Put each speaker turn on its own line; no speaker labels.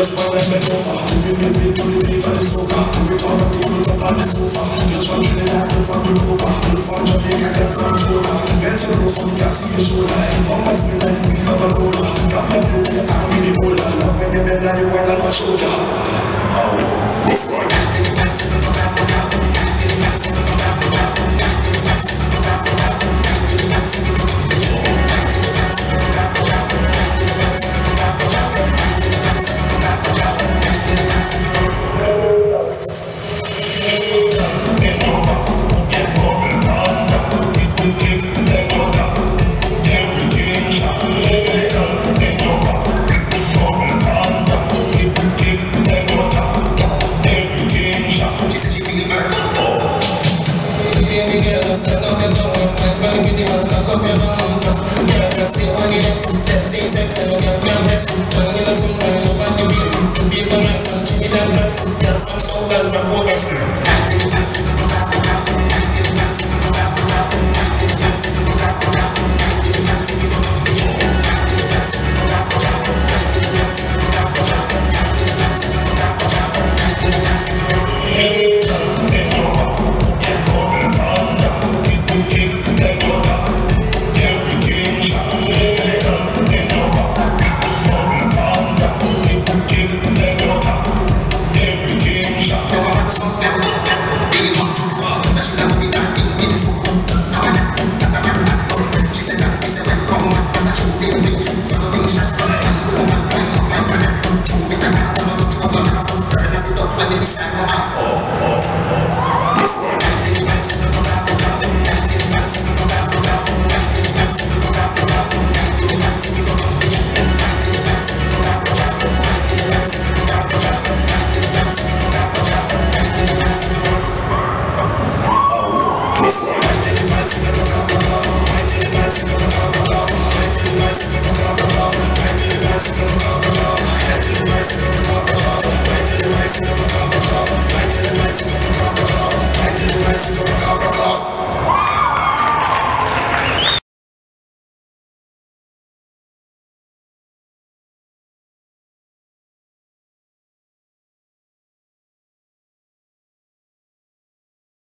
just want to make over. We live it to the beat of the soca. We all the people up on the sofa. The church in that over, we over. From Jamaica, get from Tola. Get to know from your see your shoulder. And bumpers me like we have a roller. Got my blue I'm really older. Love when you bend and they white on my shoulder. Oh,
rough one. Take a pass. X Sexy,
She said that's, I the that. Make a man, I'm off the go off. Oh. Rough one. Thank